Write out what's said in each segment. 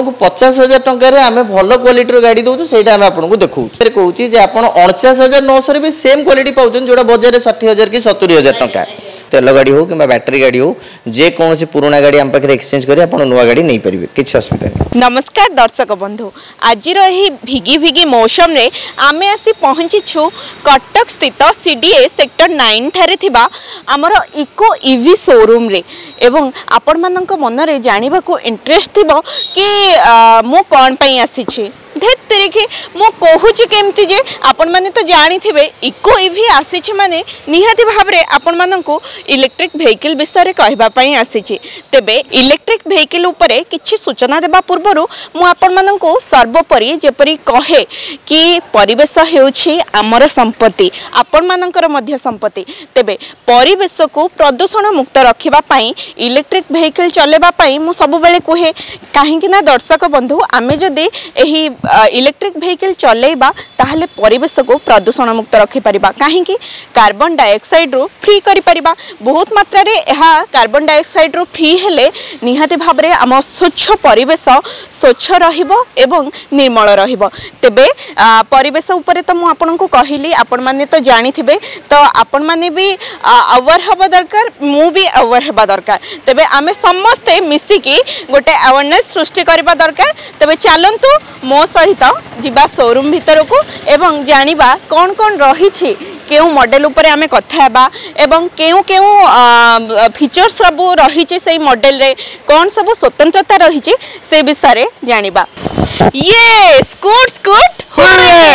ଆପଣଙ୍କୁ ପଚାଶ ହଜାର ଟଙ୍କାରେ ଆମେ ଭଲ କ୍ୱାଲିଟିର ଗାଡ଼ି ଦେଉଛୁ ସେଇଟା ଆମେ ଆପଣଙ୍କୁ ଦେଖାଉଛୁ କହୁଛି ଯେ ଆପଣ ଅଣଚାଶ ହଜାର ନଅଶହରେ ବି ସେମ୍ କ୍ୱାଲିଟି ପାଉଛନ୍ତି ଯେଉଁଟା ବଜାରରେ ଷାଠିଏ ହଜାର କି ସତୁରି ହଜାର ଟଙ୍କା ତେଲ ଗାଡ଼ି ହେଉ କିମ୍ବା ବ୍ୟାଟେରୀ ଗାଡ଼ି ହେଉ ଯେକୌଣସି ପୁରୁଣା ଗାଡ଼ି ଆମ ପାଖରେ ଏକ୍ସଚେଞ୍ଜ କରି ଆପଣ ନୂଆ ଗାଡ଼ି ନେଇପାରିବେ କିଛି ଅସୁବିଧା ନାହିଁ ନମସ୍କାର ଦର୍ଶକ ବନ୍ଧୁ ଆଜିର ଏହି ଭିଗି ଭିଗି ମୌସମରେ ଆମେ ଆସି ପହଞ୍ଚିଛୁ କଟକ ସ୍ଥିତ C D A sector nine ଠାରେ ଥିବା ଆମର ଇକୋ ଇଭି ସୋରୁମ୍ରେ ଏବଂ ଆପଣମାନଙ୍କ ମନରେ ଜାଣିବାକୁ ଇଣ୍ଟରେଷ୍ଟ ଥିବ କି ମୁଁ କ'ଣ ପାଇଁ ଆସିଛି चौदह मुझे मु जे आपण मैंने तो जाणी इको इवि आसी मान निहाती भाव में आपण मानक इलेक्ट्रिक वेहकिल विषय में कहवापी आसी तेज इलेक्ट्रिक वेहकिल कि सूचना देवा पूर्व मुक सर्वोपरि जपरी कहे कि परेशमर संपत्ति आपण मानकर संपत्ति तेज परेश प्रदूषण मुक्त रखापी इलेक्ट्रिक वेहकिल चलवाई मुझे सब बेले कहे कहीं दर्शक बंधु आम जदि ইলেকট্রিক ভেহিকল চলাইবা তাহলে পরিবেশকে প্রদূষণমুক্ত রক্ষিপারা কী কার্বন ডাইঅক্সাইড্রু ফ্রি করে পারা বহুত মাত্রার কার্বন ডাইঅক্সাইড্রু ফ্রি হলে নিহতি ভাবে আমার স্বচ্ছ পরিবেশ স্বচ্ছ রহব এবং নির্মল রহব তেবে পরিবেশ উপরে তো আপনার কহিলি আপন মানে তো জাঁথে তো আপন মানে বি আওয়ার হওয়া দরকার মু আওয়ার হওয়া দরকার তেবে আমি সমস্তে মিশিকি গোটে আওয়ারনেস সৃষ্টি করা দরকার তেবে চালু মো সহ সহিত যা শোরুম ভিতরক এবং জাঁয়া কণ কণ রয়েছে কেউ মডেল উপরে আমি কথা হবা এবং কেউ কেউ ফিচর সবু রয়েছে সেই মডেলরে কণ সবু স্বতন্ত্রতা রয়েছে সে বিষয়ে জাঁয়া ইয়ে স্কুট স্কুট হুয়ে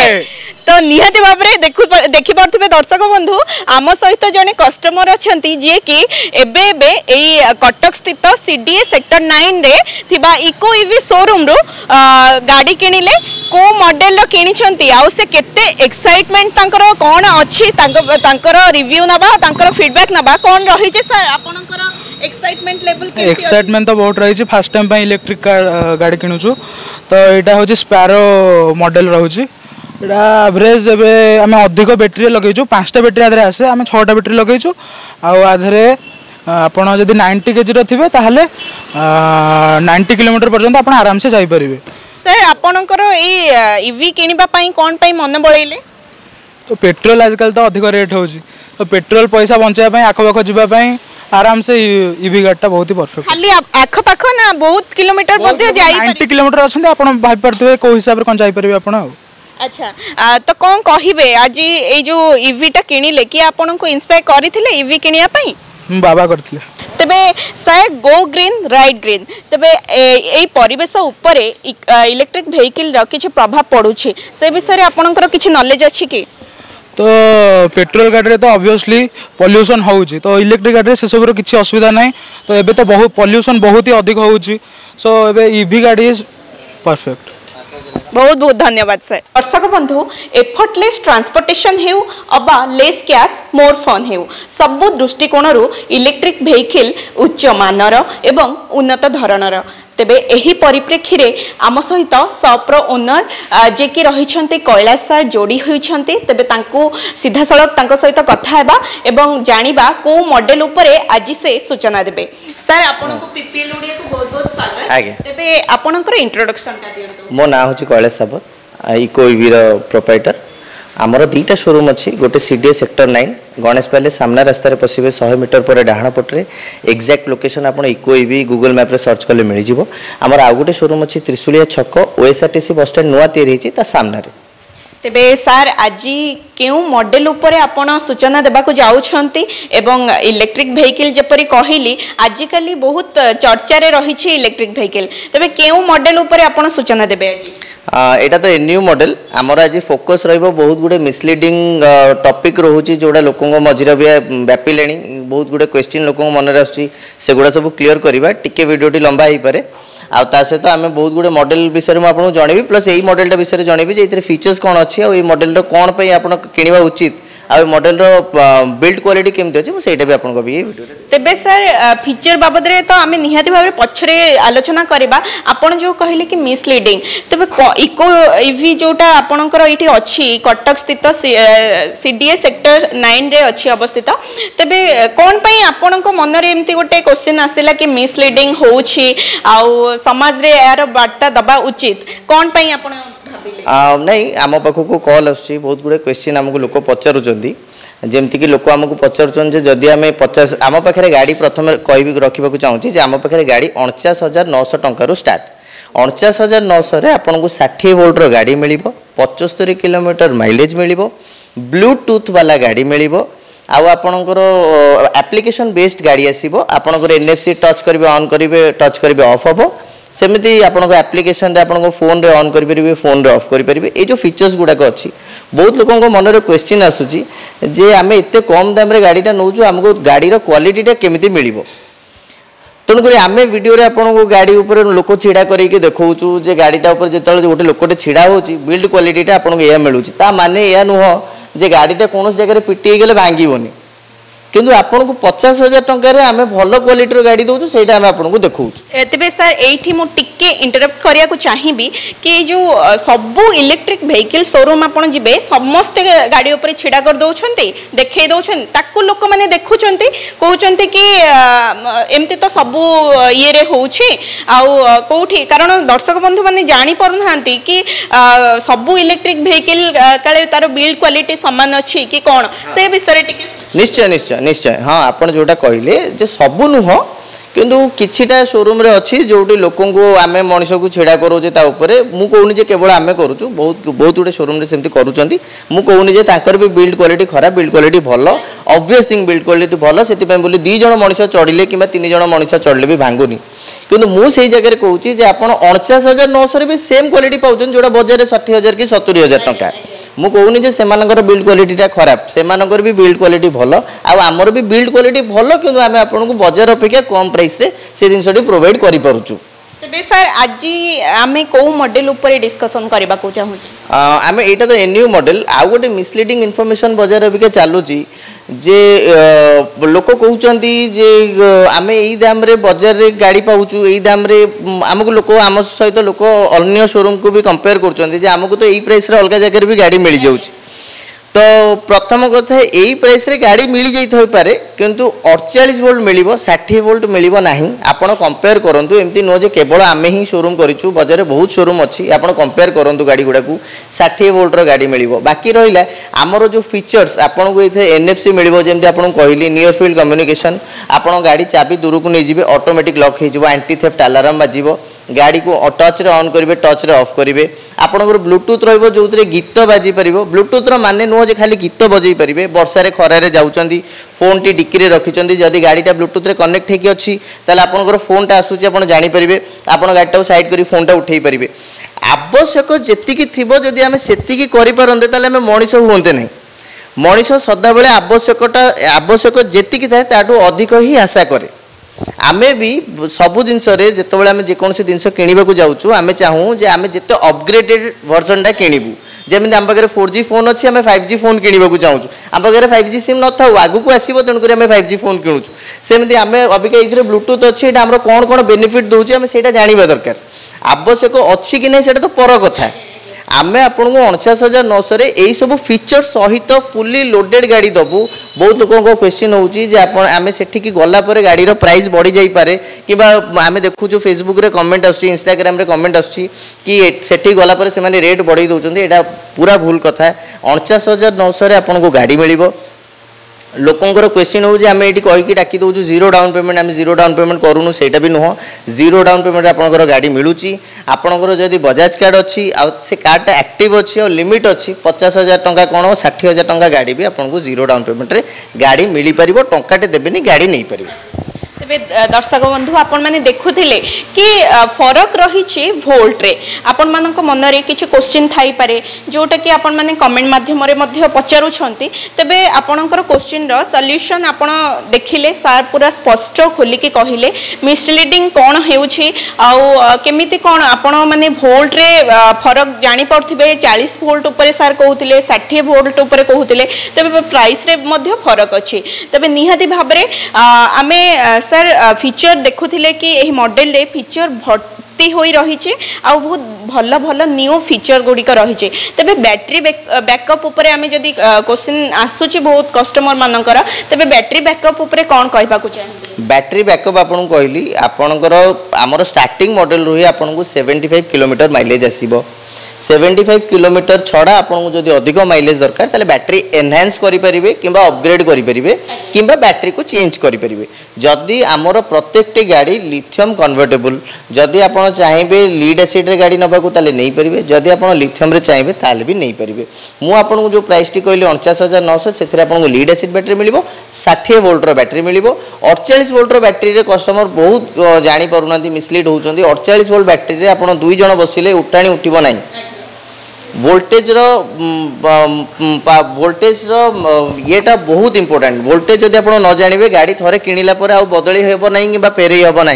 ତ ନିହାତି ଭାବରେ ଦେଖୁ ଦେଖିପାରୁଥିବେ ଦର୍ଶକ ବନ୍ଧୁ ଆମ ସହିତ ଜଣେ କଷ୍ଟମର ଅଛନ୍ତି ଯିଏକି ଏବେ ଏବେ ଏଇ କଟକ ସ୍ଥିତ ସି ଡି ଏ ସେକ୍ଟର ନାଇନରେ ଥିବା ଇକୋ ଇଭି ସୋରୁମ୍ରୁ ଗାଡ଼ି କିଣିଲେ କେଉଁ ମଡେଲର କିଣିଛନ୍ତି ଆଉ ସେ କେତେ ଏକ୍ସାଇଟମେଣ୍ଟ ତାଙ୍କର କ'ଣ ଅଛି ତାଙ୍କ ତାଙ୍କର ରିଭ୍ୟୁ ନେବା ତାଙ୍କର ଫିଡ଼ବ୍ୟାକ୍ ନେବା କ'ଣ ରହିଛି ସାର୍ ଆପଣଙ୍କର एक्साइटमेंट लेवल एक्साइटमेंट तो बहुत रही फास्ट टाइम इलेक्ट्रिक गाड़ी किणुचु तो यहाँ हूँ स्पारो मडेल रोचे এটা ଆଭରେଜ୍ ଏବେ ଆମେ ଅଧିକ ବ୍ୟାଟେରୀ ଲଗେଇଛୁ ପାଞ୍ଚଟା ବ୍ୟାଟେରୀ ଆଧାରେ ଆସେ ଆମେ ଛଅଟା ବ୍ୟାଟେରୀ ଲଗେଇଛୁ ଆଉ ଆଧାରେ ଆପଣ ଯଦି ନାଇଣ୍ଟି କେଜିର ଥିବେ ତାହେଲେ ନାଇଣ୍ଟି କିଲୋମିଟର ପର୍ଯ୍ୟନ୍ତ ଆପଣ ଆରାମସେ ଯାଇପାରିବେ ସାର୍ ଆପଣଙ୍କର ଏଇ ଇଭି କିଣିବା ପାଇଁ କ'ଣ ପାଇଁ ମନେ ବଳେଇଲେ ତ ପେଟ୍ରୋଲ ଆଜିକାଲି ତ ଅଧିକ ରେଟ୍ ହେଉଛି ତ ପେଟ୍ରୋଲ ପଇସା ବଞ୍ଚାଇବା ପାଇଁ ଆଖପାଖ ଯିବା ପାଇଁ ଆରାମସେ ଇଭି ଗାଡ଼ିଟା ବହୁତ ପରଫେକ୍ଟ ଖାଲି ଆଖପାଖ ନା ବହୁତ କିଲୋମିଟର ମଧ୍ୟ ଯାଇ ନାଇଣ୍ଟି କିଲୋମିଟର ଅଛନ୍ତି ଆପଣ ଭାବିପାରୁଥିବେ କେଉଁ ହିସାବରେ କ'ଣ ଯାଇପାରିବେ ଆପଣ ଆଉ अच्छा तो कौन कहे आज ये इटा किणिले किए आपन को इन्सपायर बाबा कर तबे sir go green right green तबे ए परिवेश ऊपर इलेक्ट्रिक व्हीकल रो किछ प्रभाव पडुछे से बिषयरे आपनकर किछ नॉलेज अछि कि तो पेट्रोल गाड़ी रे तो ऑब्वियसली पोल्यूशन होउछे तो इलेक्ट्रिक गाड़ी रे से सबरो किछ असुविधा नै तो एबे तो बहुत पोल्यूशन बहुत ही अधिक होउछे सो एबे ईवी गाड़ी इज परफेक्ट ବହୁତ ବହୁତ ଧନ୍ୟବାଦ ସାର୍ ଦର୍ଶକ ବନ୍ଧୁ ଏଫର୍ଟଲେସ୍ ଟ୍ରାନ୍ସପୋର୍ଟେସନ୍ ହେଉ ଅବା ଲେସ୍ କ୍ୟାସ୍ ମୋର୍ ଫୋନ୍ ହେଉ ସବୁ ଦୃଷ୍ଟିକୋଣରୁ ଇଲେକ୍ଟ୍ରିକ୍ ଭେହିକିଲ୍ ଉଚ୍ଚମାନର ଏବଂ ଉନ୍ନତ ଧରଣର ତେବେ ଏହି ପରିପ୍ରେକ୍ଷୀରେ ଆମ ସହିତ ସପ୍ର ଓନର ଯିଏକି ରହିଛନ୍ତି କୈଳାସ ସାର୍ ଯୋଡ଼ି ହୋଇଛନ୍ତି ତେବେ ତାଙ୍କୁ ସିଧାସଳଖ ତାଙ୍କ ସହିତ କଥା ହେବା ଏବଂ ଜାଣିବା କେଉଁ ମଡେଲ ଉପରେ ଆଜି ସେ ସୂଚନା ଦେବେ ସାର୍ ଆପଣଙ୍କୁ ପିପିଏଲ୍ ଓଡ଼ିଆକୁ ବହୁତ ବହୁତ ସ୍ୱାଗତ ତେବେ ଆପଣଙ୍କର ଇଣ୍ଟ୍ରୋଡକ୍ସନଟା ଦିଅନ୍ତୁ ମୋ ନାଁ ହେଉଛି কৈলাস সাবত ইকো ইভির প্রোপাইটর আমার দুইটা শোরুম অছি গোটে CDA sector nine Ganesh palace সামনা রাস্তায় পশিবে শহে মিটর পরে ডাহাণ পটরে এক্জাক্ট লোকেসন আপনার ইকো ইভি গুগল ম্যাপ্রে সর্চ কলে মিলিযোগ আমার আউ গোটে শোরুম অছি ত্রিশুলিয়া ছক ওএসআরটিসি বসস্ট্যান্ড নূয়া তৈরি হয়েছে তা সামনারে তেবে স্যার আজি কেউ মডেল উপরে আপনার সূচনা দেওয়া যাচ্ছেন এবং ইলেকট্রিক ভেহিকল যেপরি কহিলি আজিকাল বহুত চর্চার রয়েছে ইলেকট্রিক ভেহিকল তবে কেউ মডেল উপরে আপনার সূচনা দেবে আজি এটা তো ନ୍ୟୁ ମଡ଼େଲ ଆମର ଆଜି ଫୋକସ୍ ରହିବ ବହୁତ ଗୁଡ଼ିଏ ମିସଲିଡିଂ ଟପିକ୍ ରହୁଛି ଯେଉଁଟା ଲୋକଙ୍କ ମଝିରେ ବି ବ୍ୟାପିଲେଣି ବହୁତ ଗୁଡ଼ିଏ କ୍ୱେଶ୍ଚିନ୍ ଲୋକଙ୍କ ମନରେ ଆସୁଛି ସେଗୁଡ଼ା ସବୁ କ୍ଲିଅର କରିବା ଟିକେ ଭିଡ଼ିଓଟି ଲମ୍ବା ହେଇପାରେ ଆଉ ତା ସହିତ ଆମେ ବହୁତ ଗୁଡ଼ିଏ ମଡ଼େଲ ବିଷୟରେ ମୁଁ ଆପଣଙ୍କୁ ଜଣେଇବି ପ୍ଲସ୍ ଏଇ ମଡ଼େଲଟା ବିଷୟରେ ଜଣେଇବି ଯେ ଏଥିରେ ଫିଚର୍ସ କ'ଣ ଅଛି ଆଉ ଏଇ ମଡ଼େଲର କ'ଣ ପାଇଁ ଆପଣ କିଣିବା ଉଚିତ ଆଉ ମଡେଲର ବିଲ୍ଡ କ୍ୱାଲିଟି କେମିତି ଅଛି ମୁଁ ସେଇଟା ବି ଆପଣଙ୍କ ବି ତେବେ ସାର୍ ଫିଚର ବାବଦରେ ତ ଆମେ ନିହାତି ଭାବରେ ପଛରେ ଆଲୋଚନା କରିବା ଆପଣ ଯେଉଁ କହିଲେ କି ମିସ୍ଲିଡିଂ ତେବେ ଇକୋ ଇଭି ଯେଉଁଟା ଆପଣଙ୍କର ଏଇଠି ଅଛି କଟକ ସ୍ଥିତ ସିଡିଏ ସେକ୍ଟର ନାଇନରେ ଅଛି ଅବସ୍ଥିତ ତେବେ କ'ଣ ପାଇଁ ଆପଣଙ୍କ ମନରେ ଏମିତି ଗୋଟେ କୋଶ୍ଚିନ୍ ଆସିଲା କି ମିସ୍ଲିଡିଂ ହେଉଛି ଆଉ ସମାଜରେ ଏହାର ବାର୍ତ୍ତା ଦେବା ଉଚିତ କ'ଣ ପାଇଁ ଆପଣ ନାଇଁ ଆମ ପାଖକୁ କଲ୍ ଆସୁଛି ବହୁତ ଗୁଡ଼ିଏ କ୍ୱେଶ୍ଚିନ୍ ଆମକୁ ଲୋକ ପଚାରୁଛନ୍ତି ଯେମିତିକି ଲୋକ ଆମକୁ ପଚାରୁଛନ୍ତି ଯେ ଯଦି ଆମେ ପଚାଶ ଆମ ପାଖରେ ଗାଡ଼ି ପ୍ରଥମେ କହିବି ରଖିବାକୁ ଚାହୁଁଛି ଯେ ଆମ ପାଖରେ ଗାଡ଼ି ଅଣଚାଶ ହଜାର ନଅଶହ ଟଙ୍କାରୁ ଷ୍ଟାର୍ଟ ଅଣଚାଶ ହଜାର ନଅଶହରେ ଆପଣଙ୍କୁ ଷାଠିଏ ଭୋଲ୍ଟର ଗାଡ଼ି ମିଳିବ ପଞ୍ଚସ୍ତରୀ କିଲୋମିଟର ମାଇଲେଜ୍ ମିଳିବ ବ୍ଲୁଟୁଥ୍ ବାଲା ଗାଡ଼ି ମିଳିବ ଆଉ ଆପଣଙ୍କର ଆପ୍ଲିକେସନ୍ ବେସ୍ଡ ଗାଡ଼ି ଆସିବ ଆପଣଙ୍କର ଏନ୍ଏଫ୍ସି ଟଚ୍ କରିବେ ଅନ୍ କରିବେ ଟଚ୍ କରିବେ ଅଫ୍ ହେବ ସେମିତି ଆପଣଙ୍କ ଆପ୍ଲିକେସନରେ ଆପଣଙ୍କ ଫୋନ୍ରେ ଅନ୍ କରିପାରିବେ ଫୋନ୍ରେ ଅଫ୍ କରିପାରିବେ ଏଇ ଯେଉଁ ଫିଚର୍ସ ଗୁଡ଼ାକ ଅଛି ବହୁତ ଲୋକଙ୍କ ମନରେ କ୍ୱେଶ୍ଚିନ୍ ଆସୁଛି ଯେ ଆମେ ଏତେ କମ୍ ଦାମରେ ଗାଡ଼ିଟା ନେଉଛୁ ଆମକୁ ଗାଡ଼ିର କ୍ୱାଲିଟିଟା କେମିତି ମିଳିବ তেমনি আমি ভিডিওরে আপনার গাড়ি উপরে লোক ছিড়া করাইকি দেখছু যে গাড়িটা উপরে যেত গোটে লোকটে ছিড়া হচ্ছে বিল্ড কোয়ালিটিটা আপনার এয়া মিলুছি তা মানে এয়া নুহ যে গাড়িটা কোণী জায়গায় পিটি হয়ে গেলে ভাঙ্গিবনি কিন্তু আপনার পচাশ হাজার টাকার আমি ভালো কোয়ালিটির গাড়ি দেছু সেইটা আমি আপনার দেখছু এতে স্যার এইটি মু টিকে ইন্টরপ্ট করা চাহিবি কি এই যে সবু ইলেকট্রিক ভেহিকল শোরুম আপনার যাবে সমস্ত গাড়ি উপরে ছিড়া করে দৌঁছেন দেখাই দৌঁছেন তাকে লোক মানে দেখুছেন কৌছেন কি এমতি তো সবু ইয়ে হচ্ছে আউঠি কারণ দর্শক বন্ধু মানে জাঁপার না কি সবু ইলেকট্রিক ভেহিকল কালে তার বিল্ড কোয়ালিটি সমান অ কি কোণ সে বিষয়ে টিকি নিশ্চয় নিশ্চয় ନିଶ୍ଚୟ ହଁ ଆପଣ ଯେଉଁଟା କହିଲେ ଯେ ସବୁ ନୁହଁ କିନ୍ତୁ କିଛିଟା ସୋରୁମ୍ରେ ଅଛି ଯେଉଁଠି ଲୋକଙ୍କୁ ଆମେ ମଣିଷକୁ ଛିଡ଼ା କରାଉଛେ ତା ଉପରେ ମୁଁ କହୁନି ଯେ କେବଳ ଆମେ କରୁଛୁ ବହୁତ ବହୁତ ଗୁଡ଼ିଏ ସୋରୁମ୍ରେ ସେମିତି କରୁଛନ୍ତି ମୁଁ କହୁନି ଯେ ତାଙ୍କର ବି ବିଲ୍ଡ କ୍ୱାଲିଟି ଖରାପ ବିଲ୍ଡ କ୍ୱାଲିଟି ଭଲ ଅବଭିୟସ୍ ଥିଙ୍ଗ ବିଲ୍ଡ କ୍ୱାଲିଟି ଭଲ ସେଥିପାଇଁ ବୋଲି ଦୁଇ ଜଣ ମଣିଷ ଚଢ଼ିଲେ କିମ୍ବା ତିନି ଜଣ ମଣିଷ ଚଢ଼ିଲେ ବି ଭାଙ୍ଗୁନି କିନ୍ତୁ ମୁଁ ସେଇ ଜାଗାରେ କହୁଛି ଯେ ଆପଣ ଅଣଚାଶ ହଜାର ନଅଶହରେ ବି ସେମ୍ କ୍ୱାଲିଟି ପାଉଛନ୍ତି ଯେଉଁଟା ବଜାରରେ ଷାଠିଏ ହଜାର କି ସତୁରି ହଜାର ଟଙ୍କା ମୁଁ କହୁନି ଯେ ସେମାନଙ୍କର ବିଲ୍ଡ କ୍ୱାଲିଟିଟା ଖରାପ ସେମାନଙ୍କର ବି ବିଲ୍ଡ କ୍ୱାଲିଟି ଭଲ ଆଉ ଆମର ବି ବିଲ୍ଡ କ୍ୱାଲିଟି ଭଲ କିନ୍ତୁ ଆମେ ଆପଣଙ୍କୁ ବଜାର ଅପେକ୍ଷା କମ୍ ପ୍ରାଇସ୍ରେ ସେ ଜିନିଷଟି ପ୍ରୋଭାଇଡ଼ କରିପାରୁଛୁ ତେବେ ସାର୍ ଆଜି ଆମେ କେଉଁ ମଡେଲ ଉପରେ ଡିସ୍କସନ୍ କରିବାକୁ ଚାହୁଁଛେ ଆମେ ଏଇଟା ତ ଏନ୍ୟୁ ମଡେଲ ଆଉ ଗୋଟେ ମିସଲିଡିଂ ଇନଫର୍ମେସନ୍ ବଜାର ଅବିକା ଚାଲୁଛି ଯେ ଲୋକ କହୁଛନ୍ତି ଯେ ଆମେ ଏଇ ଦାମରେ ବଜାରରେ ଗାଡ଼ି ପାଉଛୁ ଏଇ ଦାମରେ ଆମକୁ ଲୋକ ଆମ ସହିତ ଲୋକ ଅନ୍ୟ ସୋରୁମ୍କୁ ବି କମ୍ପେୟାର କରୁଛନ୍ତି ଯେ ଆମକୁ ତ ଏଇ ପ୍ରାଇସ୍ରେ ଅଲଗା ଜାଗାରେ ବି ଗାଡ଼ି ମିଳିଯାଉଛି ତ ପ୍ରଥମ କଥା ଏଇ ପ୍ରାଇସ୍ରେ ଗାଡ଼ି ମିଳିଯାଇଥାଇପାରେ କିନ୍ତୁ ଅଡ଼ଚାଳିଶ ଭୋଲ୍ଟ ମିଳିବ ଷାଠିଏ ଭୋଲ୍ଟ ମିଳିବ ନାହିଁ ଆପଣ କମ୍ପେୟାର କରନ୍ତୁ ଏମିତି ନୁହଁ ଯେ କେବଳ ଆମେ ହିଁ ସୋରୁମ୍ କରିଛୁ ବଜାରରେ ବହୁତ ସୋରୁମ୍ ଅଛି ଆପଣ କମ୍ପେୟାର କରନ୍ତୁ ଗାଡ଼ି ଗୁଡ଼ାକୁ ଷାଠିଏ ଭୋଲ୍ଟର ଗାଡ଼ି ମିଳିବ ବାକି ରହିଲା ଆମର ଯେଉଁ ଫିଚର୍ସ ଆପଣଙ୍କୁ ଏଥିରେ ଏନ୍ଏଫ୍ସି ମିଳିବ ଯେମିତି ଆପଣଙ୍କୁ କହିଲି ନିୟର୍ ଫିଲ୍ଡ କମ୍ୟୁନିକେସନ୍ ଆପଣ ଗାଡ଼ି ଚାବି ଦୂରକୁ ନେଇଯିବେ ଅଟୋମେଟିକ୍ ଲକ୍ ହେଇଯିବ ଆଣ୍ଟି ଥେଫ୍ଟ ଆଲାର୍ମ ବାଜିବ ଗାଡ଼ିକୁ ଟଚ୍ରେ ଅନ୍ କରିବେ ଟଚ୍ରେ ଅଫ୍ କରିବେ ଆପଣଙ୍କର ବ୍ଲୁଟୁଥ୍ ରହିବ ଯେଉଁଥିରେ ଗୀତ ବାଜିପାରିବ ବ୍ଲୁଟୁଥ୍ର ମାନେ ନୁହଁ ଯେ ଖାଲି ଗୀତ ବଜେଇ ପାରିବେ ବର୍ଷାରେ ଖରାରେ ଯାଉଛନ୍ତି ଫୋନ୍ଟି ଡିକିରେ ରଖିଛନ୍ତି ଯଦି ଗାଡ଼ିଟା ବ୍ଲୁଟୁଥ୍ରେ କନେକ୍ଟ ହେଇକି ଅଛି ତାହେଲେ ଆପଣଙ୍କର ଫୋନ୍ଟା ଆସୁଛି ଆପଣ ଜାଣିପାରିବେ ଆପଣ ଗାଡ଼ିଟାକୁ ସାଇଡ଼୍ କରି ଫୋନ୍ଟା ଉଠେଇ ପାରିବେ ଆବଶ୍ୟକ ଯେତିକି ଥିବ ଯଦି ଆମେ ସେତିକି କରିପାରନ୍ତେ ତାହେଲେ ଆମେ ମଣିଷ ହୁଅନ୍ତେ ନାହିଁ ମଣିଷ ସଦାବେଳେ ଆବଶ୍ୟକଟା ଆବଶ୍ୟକ ଯେତିକି ଥାଏ ତାଠୁ ଅଧିକ ହିଁ ଆଶା କରେ ଆମେ ବି ସବୁ ଜିନିଷରେ ଯେତେବେଳେ ଆମେ ଯେକୌଣସି ଜିନିଷ କିଣିବାକୁ ଯାଉଛୁ ଆମେ ଚାହୁଁ ଯେ ଆମେ ଯେତେ ଅପଗ୍ରେଡେଡ୍ ଭର୍ସନଟା କିଣିବୁ ଯେମିତି ଆମ ପାଖରେ ଫୋର୍ ଜି ଫୋନ୍ ଅଛି ଆମେ ଫାଇଭ୍ ଜି ଫୋନ୍ କିଣିବାକୁ ଚାହୁଁଛୁ ଆମ ପାଖରେ ଫାଇଭ୍ ଜି ସିମ୍ ନଥାଉ ଆଗକୁ ଆସିବ ତେଣୁକରି ଆମେ ଫାଇଭ୍ ଜି ଫୋନ୍ କିଣୁଛୁ ସେମିତି ଆମେ ଅବିକା ଏଇଥିରେ ବ୍ଲୁଟୁଥ୍ ଅଛି ଏଇଟା ଆମର କ'ଣ କ'ଣ ବେନିଫିଟ୍ ଦେଉଛି ଆମେ ସେଇଟା ଜାଣିବା ଦରକାର ଆବଶ୍ୟକ ଅଛି କି ନାହିଁ ସେଇଟା ତ ପର କଥା ଆମେ ଆପଣଙ୍କୁ ଅଣଚାଶ ହଜାର ନଅଶହରେ ଏଇସବୁ ଫିଚର ସହିତ ଫୁଲି ଲୋଡେଡ଼୍ ଗାଡ଼ି ଦେବୁ ବହୁତ ଲୋକଙ୍କ କ୍ୱେଶ୍ଚିନ୍ ହେଉଛି ଯେ ଆପଣ ଆମେ ସେଠିକି ଗଲା ପରେ ଗାଡ଼ିର ପ୍ରାଇସ୍ ବଢ଼ିଯାଇପାରେ କିମ୍ବା ଆମେ ଦେଖୁଛୁ ଫେସବୁକ୍ରେ କମେଣ୍ଟ ଆସୁଛି ଇନଷ୍ଟାଗ୍ରାମରେ କମେଣ୍ଟ ଆସୁଛି କି ସେଠିକି ଗଲା ପରେ ସେମାନେ ରେଟ୍ ବଢ଼େଇ ଦେଉଛନ୍ତି ଏଇଟା ପୁରା ଭୁଲ କଥା ଅଣଚାଶ ହଜାର ନଅଶହରେ ଆପଣଙ୍କୁ ଗାଡ଼ି ମିଳିବ ଲୋକଙ୍କର କ୍ୱେଶ୍ଚିନ୍ ହେଉଛି ଆମେ ଏଠି କହିକି ଡାକି ଦେଉଛୁ ଜିରୋ ଡାଉନ୍ ପେମେଣ୍ଟ ଆମେ ଜିରୋ ଡାଉନ୍ ପେମେଣ୍ଟ କରୁନୁ ସେଇଟା ବି ନୁହଁ ଜିରୋ ଡାଉନ୍ ପେମେଣ୍ଟ ଆପଣଙ୍କର ଗାଡ଼ି ମିଳୁଛି ଆପଣଙ୍କର ଯଦି ବଜାଜ କାର୍ଡ଼ ଅଛି ଆଉ ସେ କାର୍ଡ଼ଟା ଆକ୍ଟିଭ୍ ଅଛି ଆଉ ଲିମିଟ୍ ଅଛି ପଚାଶ ହଜାର ଟଙ୍କା କ'ଣ ଷାଠିଏ ହଜାର ଟଙ୍କା ଗାଡ଼ି ବି ଆପଣଙ୍କୁ ଜିରୋ ଡାଉନ୍ ପେମେଣ୍ଟରେ ଗାଡ଼ି ମିଳିପାରିବ ଟଙ୍କାଟେ ଦେବେନି ଗାଡ଼ି ନେଇପାରିବେ তবে দর্শক বন্ধু আপনার দেখুলে কি ফরক রয়েছে ভোল্টরে আপন মান মনরে কিছু কোশ্চিন থাইপরে যেটা কি আপন মানে কমেন্ট মাধ্যমে পচারুচার তবে আপনার কোশ্চিন্র সল্যুশন আপনার দেখলে সার পুরা স্পষ্ট খোলিকি কহিলে মিসলিডিং কম হচ্ছে আমিতি কম আপনার মানে ভোল্টরে ফরক জাঁপারে চাশ ভোল্ট উপরে সার কুলে ষাঠিয়ে ভোল্ট উপরে কুলে তবে প্রাইসরে ফরক অছে নিহতি ভাবে আমি ସାର୍ ଫିଚର ଦେଖୁଥିଲେ କି ଏହି ମଡ଼େଲରେ ଫିଚର ଭର୍ତ୍ତି ହୋଇ ରହିଛି ଆଉ ବହୁତ ଭଲ ଭଲ ନ୍ୟୁ ଫିଚର ଗୁଡ଼ିକ ରହିଛି ତେବେ ବ୍ୟାଟେରୀ ବ୍ୟାକଅପ୍ ଉପରେ ଆମେ ଯଦି କୋଶ୍ଚିନ୍ ଆସୁଛି ବହୁତ କଷ୍ଟମରମାନଙ୍କର ତେବେ ବ୍ୟାଟେରୀ ବ୍ୟାକଅପ୍ ଉପରେ କ'ଣ କହିବାକୁ ଚାହିଁବେ ବ୍ୟାଟେରୀ ବ୍ୟାକଅପ୍ ଆପଣଙ୍କୁ କହିଲି ଆପଣଙ୍କର ଆମର ଷ୍ଟାର୍ଟିଂ ମଡ଼େଲରୁ ହିଁ ଆପଣଙ୍କୁ ସେଭେଣ୍ଟି ଫାଇଭ୍ କିଲୋମିଟର ମାଇଲେଜ୍ ଆସିବ সেভেন্টি ফাইভ কিলোমিটর ছড়া আপনার যদি অধিক মাইলেজ দরকার তাহলে ব্যাটেরি এনহান্স করে পারে কিংবা অপগ্রেড করে পারে কিংবা ব্যাটেরি কু চেঞ্জ করে পারে যদি আমার প্রত্যেকটি গাড়ি লিথিয়ম কনভর্টেবল যদি আপনার চাইবে লিড আসিড্রে গাড়ি নেওয়া তাহলে নেইপারে যদি আপনার লিথিয়মে চাইবে তাহলে বি নেইপারে মু আপনার যে প্রাইসটি কহিলি অনচাশ হাজার নশো সে আপনার লিড আসিড ব্যাটেরি মিলব ষাঠিয়ে ভোল্টর ব্যাটেরি মিলব অড়চাশ ভোল্টর ব্যাটেরি কষ্টমর বহুত জাঁপার না মিসলিড হচ্ছেন অড়চাশ ভোল্ট ব্যাটেরি আপনার দুই জন বসিলে উঠব না ভোল্টেজর ভোল্টেজর ইয়েটা বহুত ইম্পর্টাট ভোল্টেজ যদি আপনার ন জাঁবে গাড়ি থাকে কিণলা পরে আদলি হব না কিংবা ফেরাই হব না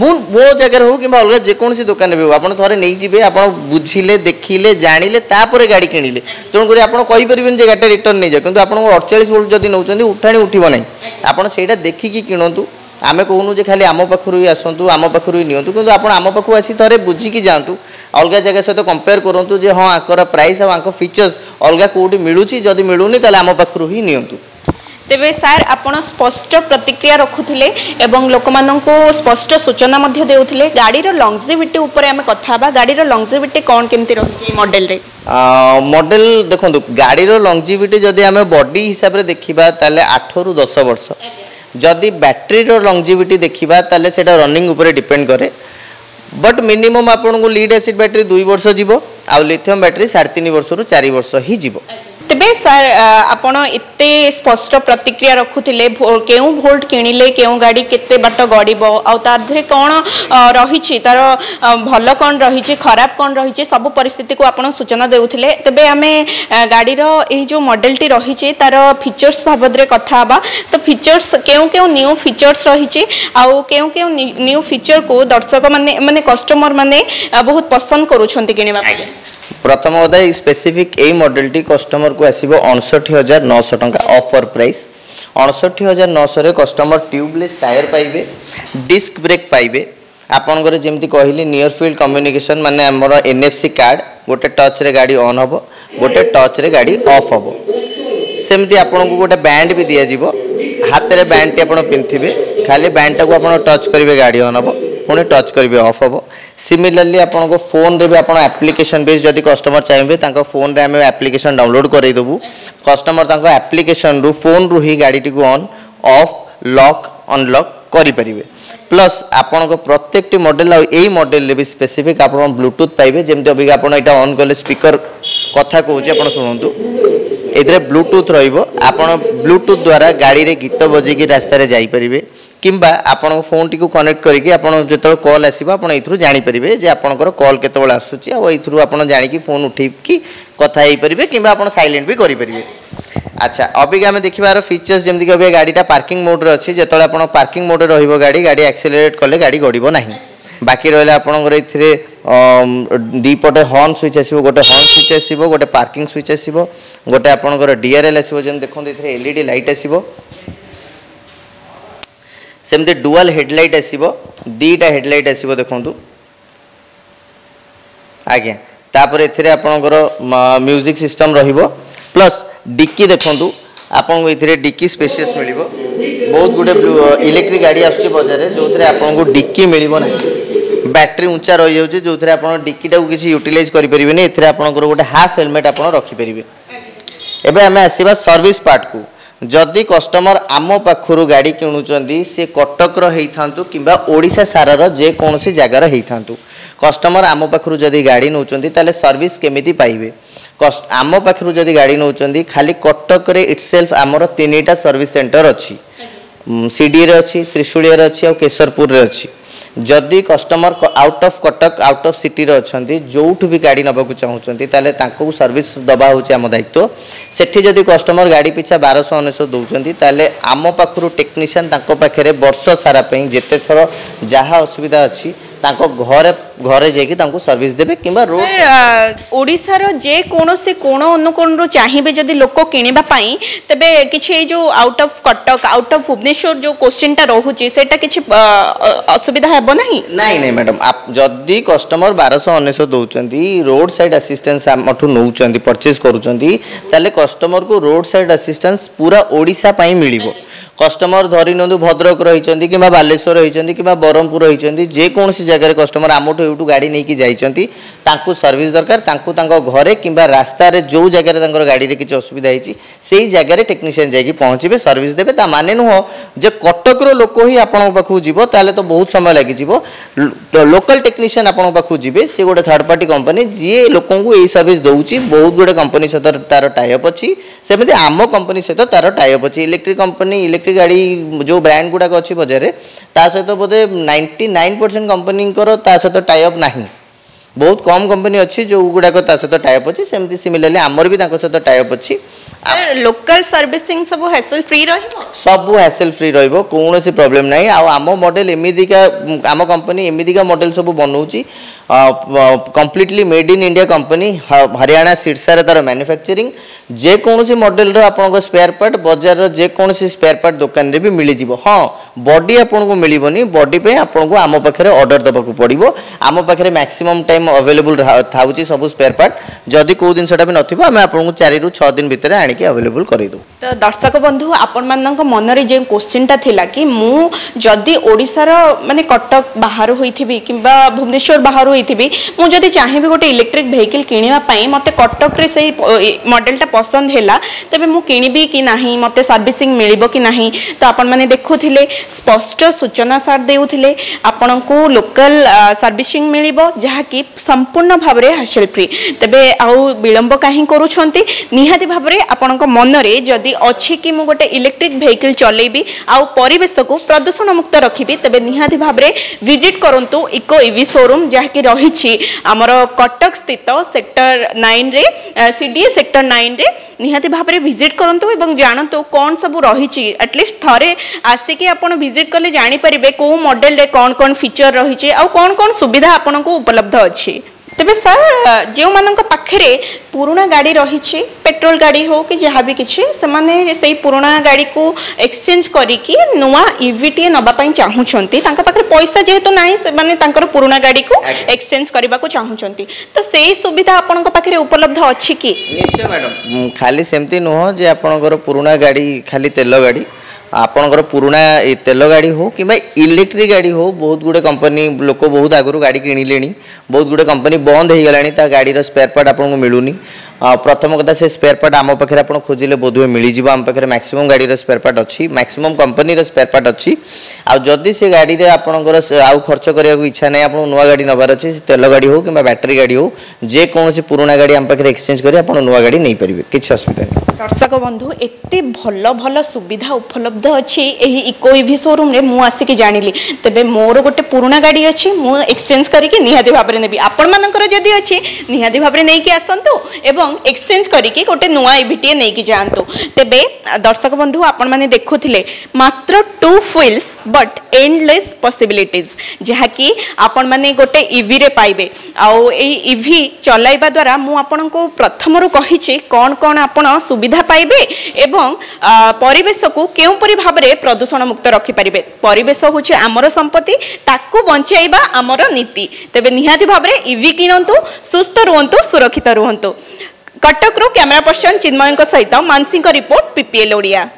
ମୁଁ ମୋ ଜାଗାରେ ହେଉ କିମ୍ବା ଅଲଗା ଯେକୌଣସି ଦୋକାନରେ ହେଉ ଆପଣ ଥରେ ନେଇଯିବେ ଆପଣ ବୁଝିଲେ ଦେଖିଲେ ଜାଣିଲେ ତାପରେ ଗାଡ଼ି କିଣିଲେ ତେଣୁକରି ଆପଣ କହିପାରିବେନି ଯେ ଗାଡ଼ିଟା ରିଟର୍ଣ୍ଣ ନେଇଯାଅ କିନ୍ତୁ ଆପଣଙ୍କୁ ଅଡ଼ଚାଳିଶ ଭୋଲ୍ଟ ଯଦି ନେଉଛନ୍ତି ଉଠାଣି ଉଠିବ ନାହିଁ ଆପଣ ସେଇଟା ଦେଖିକି କିଣନ୍ତୁ ଆମେ କହୁନୁ ଯେ ଖାଲି ଆମ ପାଖରୁ ବି ଆସନ୍ତୁ ଆମ ପାଖରୁ ବି ନିଅନ୍ତୁ କିନ୍ତୁ ଆପଣ ଆମ ପାଖକୁ ଆସି ଥରେ ବୁଝିକି ଯାଆନ୍ତୁ ଅଲଗା ଜାଗା ସହିତ କମ୍ପେୟାର କରନ୍ତୁ ଯେ ହଁ ଆଙ୍କର ପ୍ରାଇସ୍ ଆଉ ଆଙ୍କ ଫିଚର୍ସ ଅଲଗା କେଉଁଠି ମିଳୁଛି ଯଦି ମିଳୁନି ତାହେଲେ ଆମ ପାଖରୁ ହିଁ ନିଅନ୍ତୁ ତେବେ ସାର୍ ଆପଣ ସ୍ପଷ୍ଟ ପ୍ରତିକ୍ରିୟା ରଖୁଥିଲେ ଏବଂ ଲୋକମାନଙ୍କୁ ସ୍ପଷ୍ଟ ସୂଚନା ମଧ୍ୟ ଦେଉଥିଲେ ଗାଡ଼ିର ଲଙ୍ଗଜିଭିଟି ଉପରେ ଆମେ କଥା ହେବା ଗାଡ଼ିର ଲଙ୍ଗଜିଭିଟି କ'ଣ କେମିତି ରହିଛି ଏଇ ମଡ଼େଲରେ ମଡ଼େଲ ଦେଖନ୍ତୁ ଗାଡ଼ିର ଲଙ୍ଗଜିଭିଟି ଯଦି ଆମେ ବଡି ହିସାବରେ ଦେଖିବା ତାହେଲେ ଆଠରୁ ଦଶ ବର୍ଷ ଯଦି ବ୍ୟାଟେରୀର ଲଙ୍ଗଜିଭିଟି ଦେଖିବା ତାହେଲେ ସେଇଟା ରନିଂ ଉପରେ ଡିପେଣ୍ଡ କରେ बट मिनिमम आपको लीड एसिड बैटेरी दुई वर्ष जीव आउ लिथियम बैटेरी साढ़े तीन वर्ष रु चार वर्ष ही जीव তবে স্যার আপনার এত স্পষ্ট প্রতিক্রিয়া রাখুলে কেউ ভোল্ট কিণিলে কেউ গাড়ি কেতে বাট গড়ব আহরে কণ রয়েছে তার ভাল কণ রয়েছে খারাপ কণ রয়েছে সব পরিস্থিতি আপনার সূচনা দেলে তবে আমি গাড়ির এই যে মডেলটি রয়েছে তার ফিচর্স বাবদে কথা হওয়া তো ফিচর্স কেউ কেউ নিউ ফিচর্স রয়েছে আউ কেউ কেউ নিউ ফিচর কু দর্শক মানে মানে কষ্টমর মানে বহু পসন্দ করুছেন কিনিবা প্রথম অধ্যায় স্পেসিফিক এই মডেলটি কষ্টমরকু আসব অনষঠি হাজার নশো টঙ্কা অফর প্রাইস অনষঠি হাজার নশোরে কষ্টমর টিউবলেস টায়ার পাইবে ডিস্ক ব্রেক পাইবে ଆପଣଙ୍କର ଯେମିତି କହିଲି ନିୟର ଫିଲ୍ଡ କମ୍ୟୁନିକେସନ୍ ମାନେ ଆମର ଏନ୍ ଏଫ୍ ସି କାର୍ଡ଼ ଗୋଟେ ଟଚ୍ରେ ଗାଡ଼ି ଅନ୍ ହେବ ଗୋଟେ ଟଚ୍ରେ ଗାଡ଼ି ଅଫ୍ ହେବ ସେମିତି ଆପଣଙ୍କୁ ଗୋଟେ ବ୍ୟାଣ୍ଡ ବି ଦିଆଯିବ ହାତରେ ବ୍ୟାଣ୍ଡଟି ଆପଣ ପିନ୍ଧିବେ ଖାଲି ବ୍ୟାଣ୍ଡଟାକୁ ଆପଣ ଟଚ୍ କରିବେ ଗାଡ଼ି ଅନ୍ ହେବ পুঁ টচ করবে অফ হব সিমিলারলি আপনার ফোন্রে বি আপনার আপ্লিকেসন বেস যদি কষ্টমর চাইবে তাঁর ফোন্রে আমি আপ্লিকেসন ডাউনলোড করাই দেবু কষ্টমর তাঁর আপ্লিকেসন রু ফোন রু হি গাড়িটি অন অফ লক অনলক କରିପାରିବେ ପ୍ଲସ୍ ଆପଣଙ୍କ ପ୍ରତ୍ୟେକଟି ମଡ଼େଲ ଆଉ ଏଇ ମଡ଼େଲରେ ବି ସ୍ପେସିଫିକ୍ ଆପଣ ବ୍ଲୁଟୁଥ୍ ପାଇବେ ଯେମିତି ଅବିକା ଆପଣ ଏଇଟା ଅନ୍ କଲେ ସ୍ପିକର କଥା କହୁଛି ଆପଣ ଶୁଣନ୍ତୁ ଏଥିରେ ବ୍ଲୁଟୁଥ୍ ରହିବ ଆପଣ ବ୍ଲୁଟୁଥ୍ ଦ୍ୱାରା ଗାଡ଼ିରେ ଗୀତ ବଜେଇକି ରାସ୍ତାରେ ଯାଇପାରିବେ କିମ୍ବା ଆପଣଙ୍କ ଫୋନ୍ଟିକୁ କନେକ୍ଟ କରିକି ଆପଣ ଯେତେବେଳେ କଲ୍ ଆସିବ ଆପଣ ଏଇଥିରୁ ଜାଣିପାରିବେ ଯେ ଆପଣଙ୍କର କଲ୍ କେତେବେଳେ ଆସୁଛି ଆଉ ଏଇଥିରୁ ଆପଣ ଜାଣିକି ଫୋନ୍ ଉଠେଇକି କଥା ହେଇପାରିବେ କିମ୍ବା ଆପଣ ସାଇଲେଣ୍ଟ ବି କରିପାରିବେ ଆଚ୍ଛା ଅବିକା ଆମେ ଦେଖିବା ଏହାର ଫିଚର୍ସ ଯେମିତିକି ଅବିକା ଗାଡ଼ିଟା ପାର୍କିଂ ମୋଡ଼୍ରେ ଅଛି ଯେତେବେଳେ ଆପଣ ପାର୍କିଂ ମୋଡ଼୍ରେ ରହିବ ଗାଡ଼ି ଗାଡ଼ି ଆକ୍ସିଲେରେଟ୍ କଲେ ଗାଡ଼ି ଗଡ଼ିବ ନାହିଁ ବାକି ରହିଲା ଆପଣଙ୍କର ଏଥିରେ দুইপটে হর্ন সুইচ আসব গোটে হর্ন সুইচ আসব গোটে পার্কিং সুইচ আসব গোটে আপনার ডিআরএল আসব যেমন দেখুন এর এলইডি লাইট আসব সেমতি ডুয়াল হেডলাইট আসব দুইটা হেডলাইট আসব দেখুন আজ্ঞা তাপরে এতে আপনার মিউজিক সিস্টম রহব প্লস ডিকি দেখুন ଆପଣଙ୍କୁ ଏଥିରେ ଡିକି ସ୍ପେସିୟସ୍ ମିଳିବ ବହୁତ ଗୁଡ଼ିଏ ଇଲେକ୍ଟ୍ରିକ୍ ଗାଡ଼ି ଆସୁଛି ବଜାରରେ ଯେଉଁଥିରେ ଆପଣଙ୍କୁ ଡିକି ମିଳିବ ନାହିଁ ব্যাটেরি উঁচা রয়েছে যে আপনার ডিকিটা কিছু ইউটিলাইজ করে পেবে এতে আপনার গোটে হাফ হেলমেট আপনার রখিপারে এবার আমি আসবা সর্ভিস পার্ট কু যদি কষ্টমর আম পাখু গাড়ি কিণুচার সে কটকর হয়ে থাকে কিংবা ওড়শা সারার যেকোন জায়গার হয়ে থাকে কষ্টমর আম পাখু যদি গাড়ি নেওয়া তাহলে সর্ভিস কেমিটি পাইবে আম পাখু যদি গাড়ি নেওয়া খালি কটকরে ইটসেলফ আমার তিনটা সর্ভিস সেন্টর অছি সিডিএ অছি ত্রিশূলিয়ার অছি আর কেশরপুরের অছি ଯଦି customer out of Cuttack out of ସିଟିରେ ଅଛନ୍ତି ଯେଉଁଠୁ ବି ଗାଡ଼ି ନେବାକୁ ଚାହୁଁଛନ୍ତି ତାହେଲେ ତାଙ୍କୁ ସର୍ଭିସ୍ ଦେବା ହେଉଛି ଆମ ଦାୟିତ୍ୱ ସେଠି ଯଦି କଷ୍ଟମର ଗାଡ଼ି ପିଛା ବାରଶହ ଅନେଶ୍ୱତ ଦେଉଛନ୍ତି ତାହେଲେ ଆମ ପାଖରୁ ଟେକ୍ନିସିଆନ୍ ତାଙ୍କ ପାଖରେ ବର୍ଷ ସାରା ପାଇଁ ଯେତେ ଯାହା ଅସୁବିଧା ଅଛି घर घरे सर्विस देवे कि जेकोसी कोण अनुकोण रू चाहिए जदि लोक किणवाई तेज किसी ये जो out of Cuttack out of Bhubaneswar जो क्वेश्चन टा रोचे से असुविधा हे ना नहीं नहीं मैडम जदि कस्टमर बारश अन दौर रोड सैड आसीस्टान्स नौ पर्चे करमर को रोड सैड आसीस्टान्स पूरा ओडापी मिले କଷ୍ଟମର ଧରି ନିଅନ୍ତୁ ଭଦ୍ରକ ରହିଛନ୍ତି କିମ୍ବା ବାଲେଶ୍ୱର ରହିଛନ୍ତି କିମ୍ବା ବ୍ରହ୍ମପୁର ରହିଛନ୍ତି ଯେକୌଣସି ଜାଗାରେ କଷ୍ଟମର ଆମଠୁ ଏଇଠୁ ଗାଡ଼ି ନେଇକି ଯାଇଛନ୍ତି ତାଙ୍କୁ ସର୍ଭିସ୍ ଦରକାର ତାଙ୍କୁ ତାଙ୍କ ଘରେ କିମ୍ବା ରାସ୍ତାରେ ଯେଉଁ ଜାଗାରେ ତାଙ୍କର ଗାଡ଼ିରେ କିଛି ଅସୁବିଧା ହେଇଛି ସେଇ ଜାଗାରେ ଟେକ୍ନିସିଆନ୍ ଯାଇକି ପହଞ୍ଚିବେ ସର୍ଭିସ୍ ଦେବେ ତା ମାନେ ନୁହଁ ଯେ କଟକର ଲୋକ ହିଁ ଆପଣଙ୍କ ପାଖକୁ ଯିବ ତାହେଲେ ତ ବହୁତ ସମୟ ଲାଗିଯିବ ଲୋକାଲ ଟେକ୍ନିସିଆନ୍ ଆପଣଙ୍କ ପାଖକୁ ଯିବେ ସେ ଗୋଟେ ଥାର୍ଡ଼ ପାର୍ଟି କମ୍ପାନୀ ଯିଏ ଲୋକଙ୍କୁ ଏଇ ସର୍ଭିସ୍ ଦେଉଛି ବହୁତ ଗୁଡ଼ିଏ କମ୍ପାନୀ ସହିତ ତାର ଟାଇଅପ୍ ଅଛି ସେମିତି ଆମ କମ୍ପାନୀ ସହିତ ତାର ଟାଇଅପ୍ ଅଛି ଇଲେକ୍ଟ୍ରିକ୍ କମ୍ପାନୀ ইলেকট্রিক গাড়ি যে ব্র্যান্ড গুড়া অছি বজারে তা সহ বোধে নাইনটি নাইন পরসেন্ট কম্পানি তা সহ টাই অপ না ବହୁତ କମ୍ କମ୍ପାନୀ ଅଛି ଯେଉଁଗୁଡ଼ାକ ତା ସହିତ ଟାଇପ୍ ଅଛି ସେମିତି ସିମିଲାରଲି ଆମର ବି ତାଙ୍କ ସହିତ ଟାଇପ୍ ଅଛି ଲୋକାଲ ସର୍ଭିସିଂ ସବୁ ହାସେଲ ଫ୍ରି ରହିବ ସବୁ ହାସେଲ ଫ୍ରି ରହିବ କୌଣସି ପ୍ରୋବ୍ଲେମ୍ ନାହିଁ ଆଉ ଆମ ମଡେଲ ଏମିତିକା ଆମ କମ୍ପାନୀ ଏମିତିକା ମଡେଲ ସବୁ ବନଉଛି completely made in India company Haryana ସିର୍ସାରେ ତାର ମ୍ୟାନୁଫ୍ୟାକ୍ଚରିଂ ଯେକୌଣସି ମଡେଲର ଆପଣଙ୍କ ସ୍ପେୟାର ପାର୍ଟ ବଜାରର ଯେକୌଣସି ସ୍ପେୟାର ପାର୍ଟ ଦୋକାନରେ ବି ମିଳିଯିବ ହଁ বডি আপনার মিলবনি বডি আপনার আম পাখে অর্ডর দেওয়া পড়ব আম পাখে ম্যাক্সিমম টাইম আভেলেবল থাকছে সব স্পেয়ার পার্ট যদি কেউ জিনিসটা বি নথিব আমি আপনার চারি রু ছ দিন ভিতরে আনিকি আভেলেবল করে দেবু ତ ଦର୍ଶକ ବନ୍ଧୁ ଆପଣମାନଙ୍କ ମନରେ ଯେଉଁ କୋଶ୍ଚିନ୍ଟା ଥିଲା କି ମୁଁ ଯଦି ଓଡ଼ିଶାର ମାନେ କଟକ ବାହାରୁ ହୋଇଥିବି କିମ୍ବା ଭୁବନେଶ୍ୱର ବାହାରୁ ହୋଇଥିବି ମୁଁ ଯଦି ଚାହିଁବି ଗୋଟେ ଇଲେକ୍ଟ୍ରିକ୍ ଭେହିକିଲ୍ କିଣିବା ପାଇଁ ମୋତେ କଟକରେ ସେଇ ମଡ଼େଲଟା ପସନ୍ଦ ହେଲା ତେବେ ମୁଁ କିଣିବି କି ନାହିଁ ମୋତେ ସର୍ଭିସିଂ ମିଳିବ କି ନାହିଁ ତ ଆପଣମାନେ ଦେଖୁଥିଲେ ସ୍ପଷ୍ଟ ସୂଚନା ସାର୍ ଦେଉଥିଲେ ଆପଣଙ୍କୁ ଲୋକାଲ ସର୍ଭିସିଂ ମିଳିବ ଯାହାକି ସମ୍ପୂର୍ଣ୍ଣ ଭାବରେ ହାସଲ ଫ୍ରି ତେବେ ଆଉ ବିଳମ୍ବ କାହିଁ କରୁଛନ୍ତି ନିହାତି ଭାବରେ ଆପଣଙ୍କ ମନରେ ଯଦି अच्छी कि मुझे गोटे इलेक्ट्रिक वेहकिल चलेबी आउ प्रदूषण मुक्त रखी तेज निहाती भाव में भिजिट करूँ इको इवि शोरूम जहाँकि रही आमर कटक स्थित सेक्टर नाइन रे सी डी सेक्टर नाइन रे निहाती भाव में भिजिट करूँ और जानतु कौन सब रही एटलिस्ट थे आसिक आपजिट कले जापर कौ मडेल कौन कौन फिचर रही कौन कौन सुविधा आपलब्ध उपलब्ध अच्छी ତେବେ ସାର୍ ଯେଉଁମାନଙ୍କ ପାଖରେ ପୁରୁଣା ଗାଡ଼ି ରହିଛି ପେଟ୍ରୋଲ ଗାଡ଼ି ହେଉ କି ଯାହା ବି କିଛି ସେମାନେ ସେଇ ପୁରୁଣା ଗାଡ଼ିକୁ ଏକ୍ସଚେଞ୍ଜ କରିକି ନୂଆ ଇଭିଟିଏ ନେବା ପାଇଁ ଚାହୁଁଛନ୍ତି ତାଙ୍କ ପାଖରେ ପଇସା ଯେହେତୁ ନାହିଁ ସେମାନେ ତାଙ୍କର ପୁରୁଣା ଗାଡ଼ିକୁ ଏକ୍ସଚେଞ୍ଜ କରିବାକୁ ଚାହୁଁଛନ୍ତି ତ ସେଇ ସୁବିଧା ଆପଣଙ୍କ ପାଖରେ ଉପଲବ୍ଧ ଅଛି କି ନିଶ୍ଚୟ ମ୍ୟାଡ଼ାମ୍ ଖାଲି ସେମିତି ନୁହଁ ଯେ ଆପଣଙ୍କର ପୁରୁଣା ଗାଡ଼ି ଖାଲି ତେଲ ଗାଡ଼ି ଆପଣଙ୍କର ପୁରୁଣା ତେଲ ଗାଡ଼ି ହେଉ କିମ୍ବା ଇଲେକ୍ଟ୍ରିକ୍ ଗାଡ଼ି ହେଉ ବହୁତ ଗୁଡ଼ିଏ କମ୍ପାନୀ ଲୋକ ବହୁତ ଆଗରୁ ଗାଡ଼ି କିଣିଲେଣି ବହୁତ ଗୁଡ଼ିଏ କମ୍ପାନୀ ବନ୍ଦ ହୋଇଗଲାଣି ତା ଗାଡ଼ିର ସ୍ପେୟାର ପାର୍ଟ ଆପଣଙ୍କୁ ମିଳୁନି প্রথম কথা সে স্পেয়ার পার্ট আম পাখে আপনার খোঁজলে বোধহয় মিলিযোগ আম পাখে ম্যাক্সিমম গাড়ির স্পেয়ার পার্ট অছি ম্যাক্সিমম কোম্পানির স্পেয়ার পার্ট অছি আদি সে গাড়ি আপনার আউ খরচ করার ইচ্ছা নাই আপনার নূয়া গাড়ি নেবার অছে তেল গাড়ি হোক কিংবা ব্যাটেরি গাড়ি হোক যেকোন পুরোনা গাড়ি আম পাখে এক্সচেঞ্জ করে আপনার নূয়া গাড়ি নিয়ে পারবে কিছু অসুবিধা নেই দর্শক বন্ধু এতে ভাল ভাল সুবিধা উপলব্ধ অছি এই ইকো ইভি শোরুমে মু আসিকি জাঁলি তবে মোর গোটে পুরোনা গাড়ি অছি মু এক্সচেঞ্জ করিকি নিহতি ভাবে নেবি আপনার যদি অছি নিহতি ভাবে নেই আসন্তু এবং এবং এক্সচেঞ্জ করিকি গোটে নূয়া ইভিটিয়ে নেইকি যাআন্তু তেবে দর্শক বন্ধু আপন মানে দেখুলে মাত্র টু ফুইলস বট এন্ডলেস পসিবিলিটিজ যা কি আপন মানে গোটে ইভি রে পাইবে আও এই ইভি চলাইবা দ্বারা মু আপনকু প্রথমরু কহিছি কোন কোন আপন সুবিধা পাইবে এবং পরিবেশকু কেউপরি ভাবে প্রদূষণ মুক্ত রখিপারিবে পরিবেশ হচ্ছে আমার সম্পত্তি তাকু বঞ্চাইবা আমার নীতি তবে নিহাতি ভাবে ইভি কিণতু সুস্থ রুহতু সুরক্ষিত রুহতু କଟକରୁ କ୍ୟାମେରା ପର୍ସନ ଚିନ୍ମୟଙ୍କ ସହିତ ମାନସିଂଙ୍କ ରିପୋର୍ଟ ପିପିଏଲ୍ ଓଡ଼ିଆ